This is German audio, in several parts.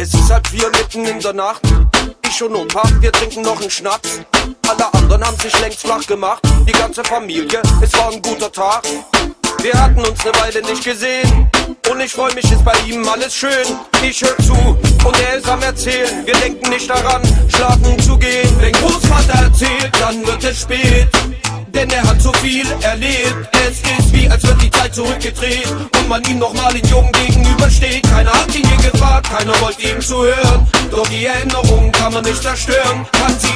Es ist halb vier mitten in der Nacht. Ich und Opa, wir trinken noch einen Schnaps. Alle anderen haben sich längst flach gemacht. Die ganze Familie, es war ein guter Tag. Wir hatten uns eine Weile nicht gesehen. Und ich freu mich, ist bei ihm alles schön. Ich hör zu und er ist am Erzählen. Wir denken nicht daran, schlafen zu gehen. Wenn Großvater erzählt, dann wird es spät. Denn er hat so viel erlebt. Es ist wie, als wird die Zeit zurückgedreht und man ihm nochmal in Jungen gegenübersteht. Keiner hat ihn je gefragt, keiner wollte ihm zuhören. Doch die Erinnerungen kann man nicht zerstören, kann sie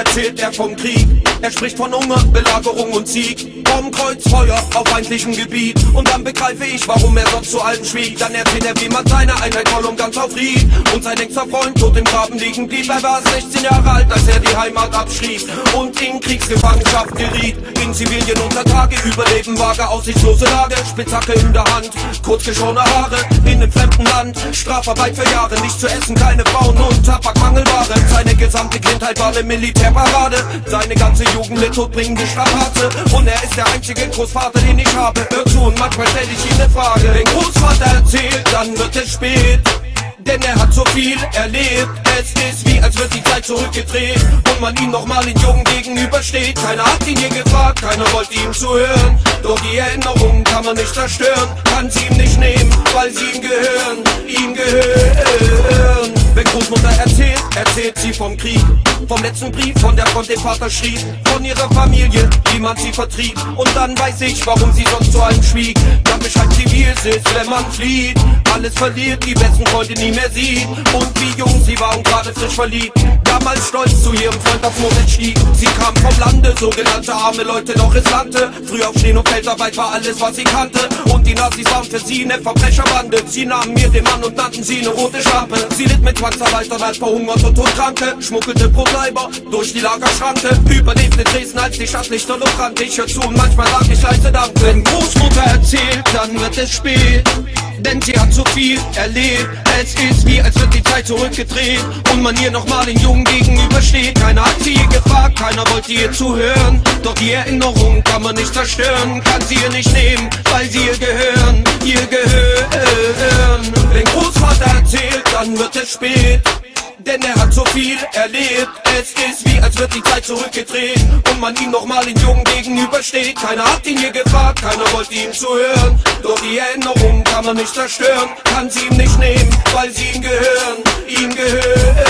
erzählt, er vom Krieg. Er spricht von Hunger, Belagerung und Sieg. Vom Kreuzfeuer auf feindlichem Gebiet. Und dann begreife ich, warum er sonst zu allem schwieg. Dann erzählt er, wie man seine Einheit voll und ganz aufrief. Und sein längster Freund tot im Graben liegen blieb. Er war 16 Jahre alt, als er die Heimat abschrieb. Und in Kriegsgefangenschaft geriet. In Zivilien unter Tage, Überleben vage, aussichtslose Lage. Spitzhacke in der Hand, kurz geschorene Haare. In einem fremden Land, Strafarbeit für Jahre. Nicht zu essen, keine Frauen und Tabakmangelware. Seine gesamte Kindheit war Militärparade. Seine ganze Jugend litt todbringende Strapaze. Und er ist der einzige Großvater, den ich habe. Hör zu und manchmal stell ich ihm eine Frage. Wenn Großvater erzählt, dann wird es spät. Denn er hat so viel erlebt. Es ist wie, als wird die Zeit zurückgedreht und man ihm nochmal in Jungen gegenübersteht. Keiner hat ihn je gefragt, keiner wollte ihm zuhören. Doch die Erinnerungen kann man nicht zerstören, kann sie ihm nicht nehmen, weil sie ihm gehören. Erzählt, sie vom Krieg. Vom letzten Brief, von der Front den Vater schrieb. Von ihrer Familie, wie man sie vertrieb. Und dann weiß ich, warum sie sonst zu allem schwieg. Dann beschreibt sie, wie ist, wenn man flieht. Alles verliert, die besten Freunde nie mehr sieht. Und wie jung sie war und gerade frisch verliebt. Damals stolz zu ihrem Freund auf Mond stieg. Sie kam vom Lande, sogenannte arme Leute, doch es. Früh auf Stehen und Feldarbeit war alles, was sie kannte. Die Nazis waren für sie eine Verbrecherbande. Sie nahmen mir den Mann und nannten sie eine rote Schlampe. Sie litt mit Zwangsarbeitern als verhungert und Todkranke. Schmuggelte Brotleiber durch die Lagerschranke. Überlebte Dresden, als die Stadtlichter Luft. Ich hör zu und manchmal sag ich leise Dank. Wenn Großmutter erzählt, dann wird es spät. Denn sie hat so viel erlebt. Es ist wie, als wird die Zeit zurückgedreht und man ihr nochmal den Jungen gegenübersteht. Keiner hat sie gefragt, keiner wollte ihr zuhören. Doch die Erinnerung kann man nicht zerstören, kann sie ihr nicht nehmen, weil sie ihr gehören, ihr gehören. Wenn Großvater erzählt, dann wird es spät. Denn er hat so viel erlebt. Es ist wie, als wird die Zeit zurückgedreht und man ihm nochmal in Jungen gegenübersteht. Keiner hat ihn je gefragt, keiner wollte ihm zuhören. Doch die Erinnerungen kann man nicht zerstören, kann sie ihm nicht nehmen, weil sie ihm gehören, ihm gehören.